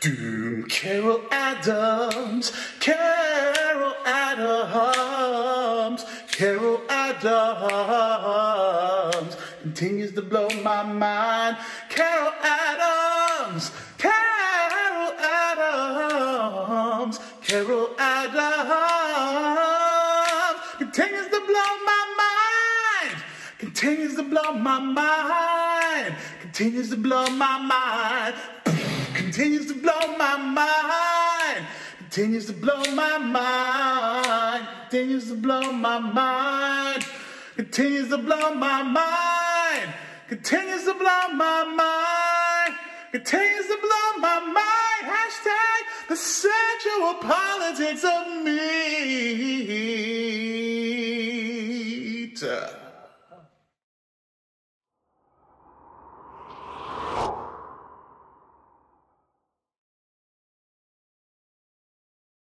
Doom, Carol Adams, Carol Adams, Carol Adams continues to blow my mind. Carol Adams, Carol Adams, Carol Adams continues to blow my mind. Continues to blow my mind. Continues to blow my mind continues to blow my mind. Continues to blow my mind. Continues to blow my mind. Continues to blow my mind. Continues to blow my mind. Continues to blow my mind. Hashtag the sexual politics of meat.